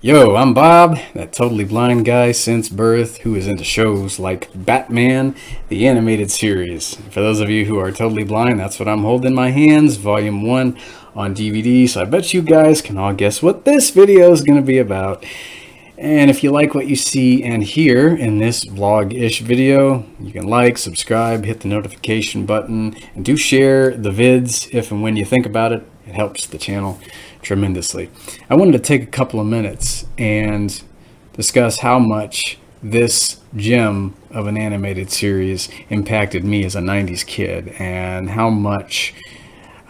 Yo, I'm Bob, that totally blind guy since birth who is into shows like Batman, the animated series. For those of you who are totally blind, that's what I'm holding in my hands, volume 1 on DVD, so I bet you guys can all guess what this video is going to be about. And if you like what you see and hear in this vlog-ish video, you can like, subscribe, hit the notification button, and do share the vids if and when you think about it. It helps the channel tremendously. I wanted to take a couple of minutes and discuss how much this gem of an animated series impacted me as a 90s kid and how much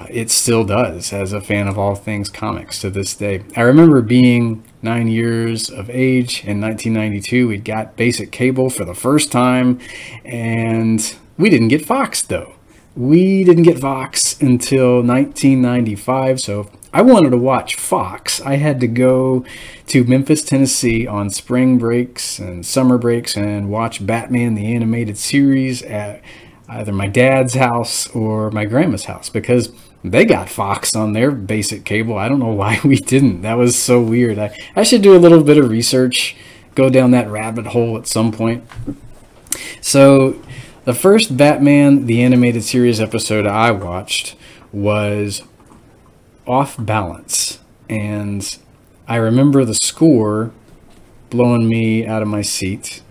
uh, it still does as a fan of all things comics to this day. I remember being nine years of age in 1992. We got basic cable for the first time and we didn't get Fox though. We didn't get Fox until 1995. So I wanted to watch Fox. I had to go to Memphis, Tennessee on spring breaks and summer breaks and watch Batman the animated series at either my dad's house or my grandma's house because they got Fox on their basic cable. I don't know why we didn't. That was so weird. I, I should do a little bit of research, go down that rabbit hole at some point. So the first Batman the animated series episode I watched was off balance. And I remember the score blowing me out of my seat.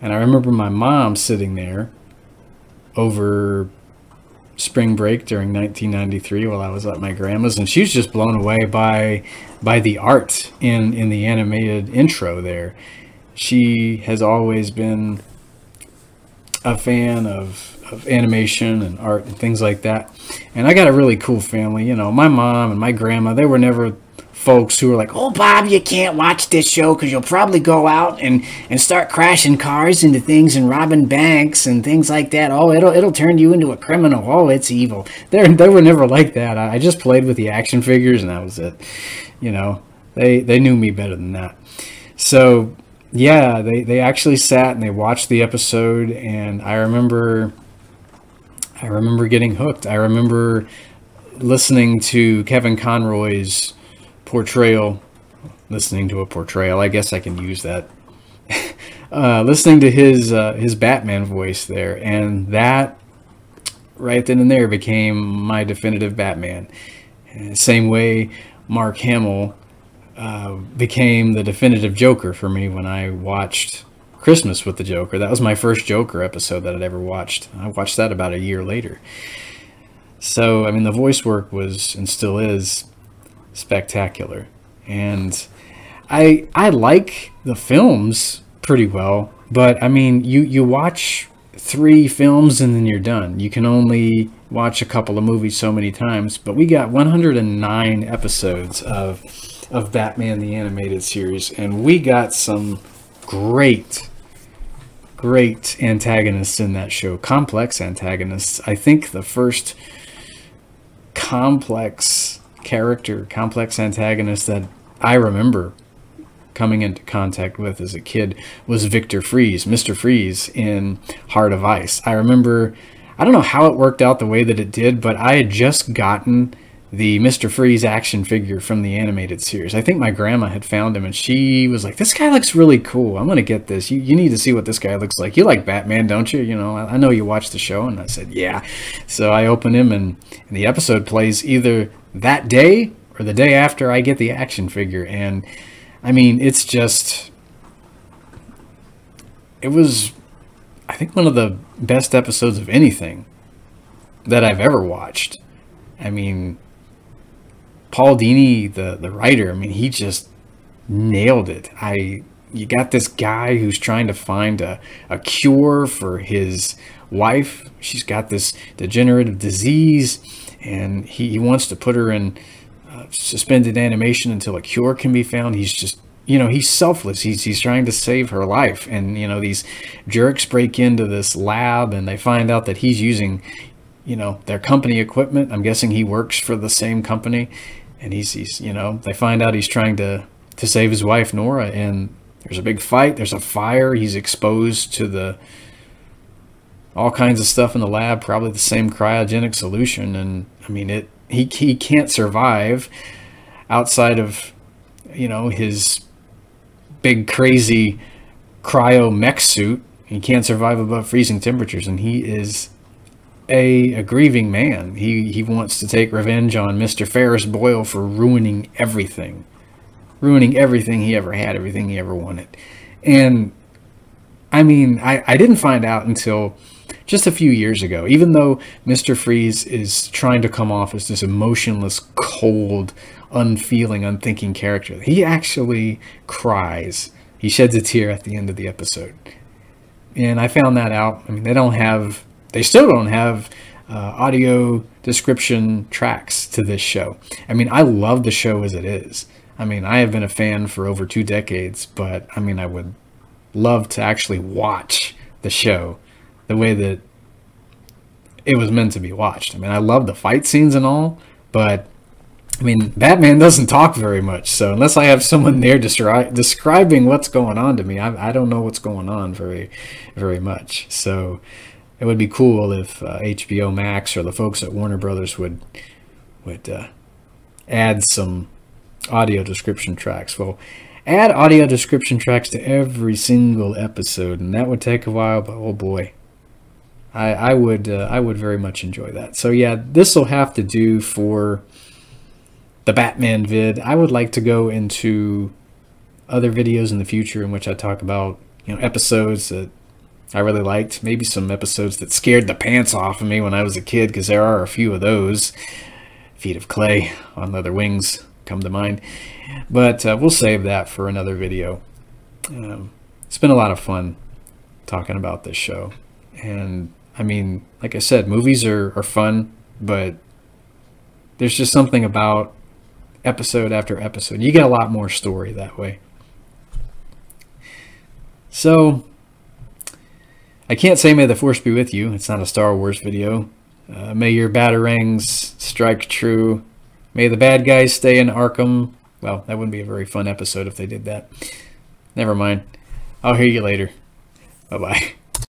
And I remember my mom sitting there over spring break during 1993 while I was at my grandma's and she was just blown away by by the art in in the animated intro there. She has always been a fan of of animation and art and things like that. And I got a really cool family. You know, my mom and my grandma, they were never folks who were like, oh, Bob, you can't watch this show because you'll probably go out and, and start crashing cars into things and robbing banks and things like that. Oh, it'll, it'll turn you into a criminal. Oh, it's evil. They're, they were never like that. I, I just played with the action figures and that was it. You know, they, they knew me better than that. So, yeah, they, they actually sat and they watched the episode and I remember I remember getting hooked. I remember listening to Kevin Conroy's portrayal, listening to a portrayal. I guess I can use that. uh, listening to his uh, his Batman voice there, and that right then and there became my definitive Batman. Same way Mark Hamill uh, became the definitive Joker for me when I watched Christmas with the Joker. That was my first Joker episode that I'd ever watched. I watched that about a year later. So, I mean, the voice work was and still is spectacular. And I I like the films pretty well, but I mean, you you watch three films and then you're done. You can only watch a couple of movies so many times, but we got 109 episodes of of Batman the animated series and we got some great great antagonists in that show, complex antagonists. I think the first complex character, complex antagonist that I remember coming into contact with as a kid was Victor Fries, Mr. Freeze in Heart of Ice. I remember, I don't know how it worked out the way that it did, but I had just gotten the Mr. Freeze action figure from the animated series. I think my grandma had found him and she was like, this guy looks really cool. I'm going to get this. You, you need to see what this guy looks like. You like Batman, don't you? You know, I, I know you watched the show. And I said, yeah. So I open him and, and the episode plays either that day or the day after I get the action figure. And I mean, it's just, it was, I think, one of the best episodes of anything that I've ever watched. I mean, Paul Dini, the the writer, I mean, he just nailed it. I you got this guy who's trying to find a, a cure for his wife. She's got this degenerative disease, and he, he wants to put her in uh, suspended animation until a cure can be found. He's just you know he's selfless he's he's trying to save her life and you know these jerks break into this lab and they find out that he's using you know their company equipment i'm guessing he works for the same company and he's he's you know they find out he's trying to to save his wife Nora and there's a big fight there's a fire he's exposed to the all kinds of stuff in the lab probably the same cryogenic solution and I mean it he he can't survive outside of you know his big crazy cryo mech suit. He can't survive above freezing temperatures, and he is a, a grieving man. He he wants to take revenge on Mr. Ferris Boyle for ruining everything, ruining everything he ever had, everything he ever wanted. And I mean, I, I didn't find out until just a few years ago, even though Mr. Freeze is trying to come off as this emotionless, cold, unfeeling, unthinking character, he actually cries. He sheds a tear at the end of the episode. And I found that out. I mean, they don't have, they still don't have uh, audio description tracks to this show. I mean, I love the show as it is. I mean, I have been a fan for over two decades, but I mean, I would love to actually watch the show the way that it was meant to be watched. I mean, I love the fight scenes and all, but I mean, Batman doesn't talk very much. So unless I have someone there descri- describing what's going on to me, I, I don't know what's going on very, very much. So it would be cool if uh, HBO Max or the folks at Warner Brothers would would uh, add some audio description tracks. Well, add audio description tracks to every single episode, and that would take a while. But oh boy, I, I would uh, I would very much enjoy that. So yeah, this will have to do for the Batman vid. I would like to go into other videos in the future in which I talk about you know episodes that I really liked. Maybe some episodes that scared the pants off of me when I was a kid, because there are a few of those. Feat of Clay on Leather Wings come to mind. But uh, we'll save that for another video. Um, it's been a lot of fun talking about this show. And I mean, like I said, movies are, are fun, but there's just something about episode after episode. You get a lot more story that way. So, I can't say may the force be with you. It's not a Star Wars video. Uh, may your batarangs strike true. May the bad guys stay in Arkham. Well, that wouldn't be a very fun episode if they did that. Never mind. I'll hear you later. Bye-bye.